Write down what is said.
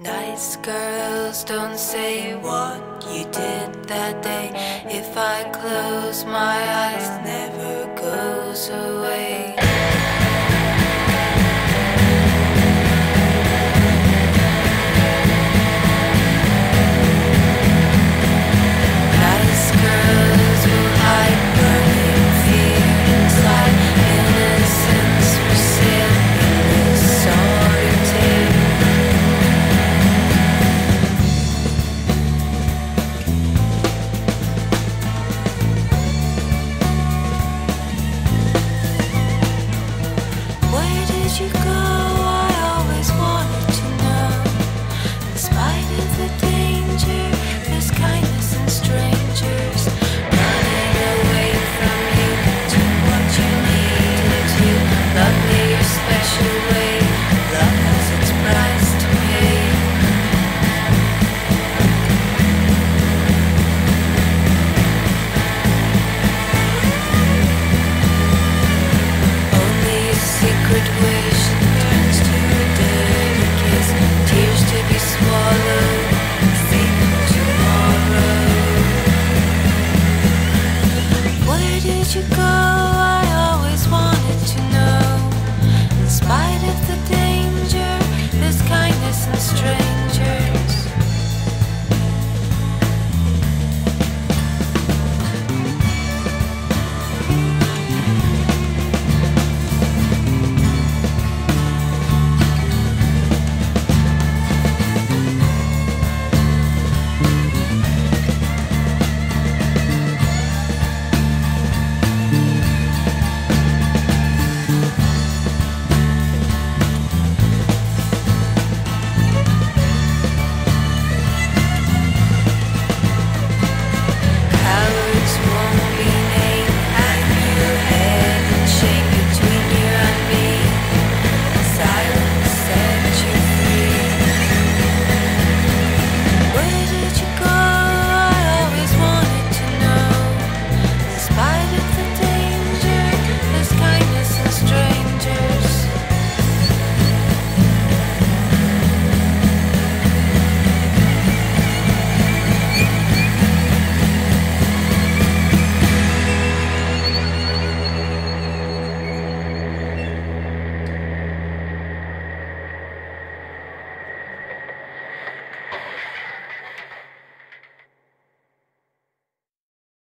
Nice girls don't say what you did that day. If I close my eyes, never goes away. you go?